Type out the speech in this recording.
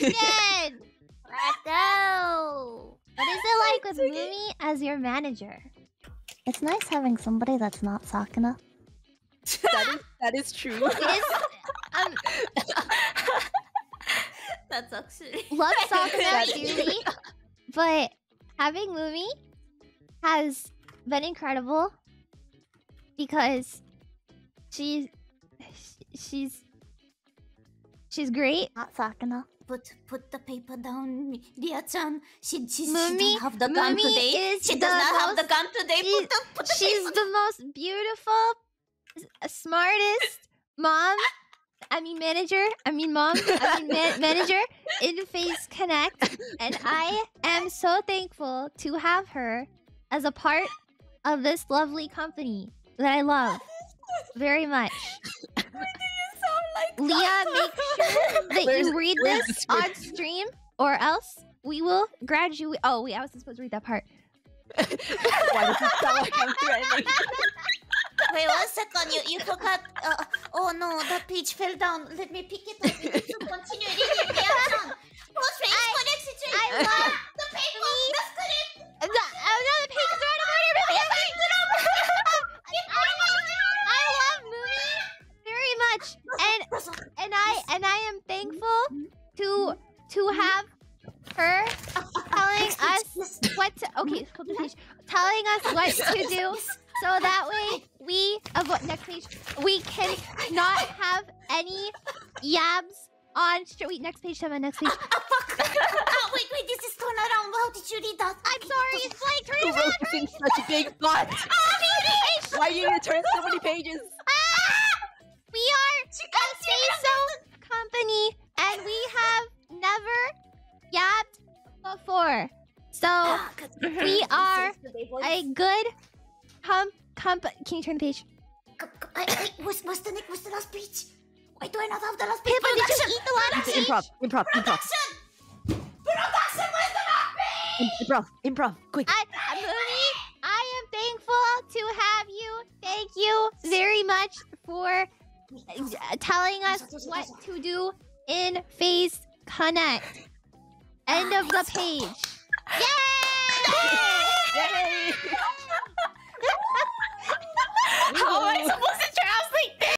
question. Let's go. What is it like with Muumi as your manager? It's nice having somebody that's not Sakuna. that is that is true. It is. Um, That's actually. love Sakuna That is dearly, but having Muumi has been incredible because she's she's she's great. Not Sakuna. Put put the paper down, Ria-chan. She she, she doesn't have the gun Muumi today. She does not have the most- gun today. she- Put the put the She's paper. the most beautiful, uh, smartest mom. I mean manager. I mean mom. I mean ma- manager in Phase Connect, and I am so thankful to have her as a part of this lovely company that I love very much. Leah, make sure that Where's- you read this on stream, or else we will graduate. Oh wait, I was supposed to read that part. Why does it sound like I'm threatening? Wait one second. You you forgot. Uh, oh no, that page fell down. Let me pick it up. We need to continue reading, and and I and I am thankful to to have her telling us what to. Okay, hold the page. Telling us what to do, so that way we avoid next page. We can not have any yabs on. Str- wait, next page. Time next page. Fuck. oh, wait, wait, this is turn around. How did you read that? I'm sorry, it's like turn Who around. wrote such a big font? Oh, Why do you need to turn so many pages? So Ah, we are a good com comp. Can you turn the page? Wait, wait, what's, what's the? What's the last page? Why do I not have the last page? Pippa, did you eat the last It's page? improv, improv, improv, Production! Production, where's the last page? improv, improv, quick. I, Muumi, I am thankful to have you. Thank you very much for uh, telling us what to do in Phase Connect. End of the page. Yay!